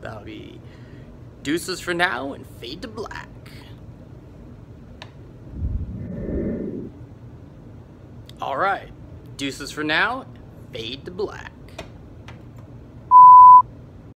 That'll be deuces for now and fade to black. All right, deuces for now, fade to black.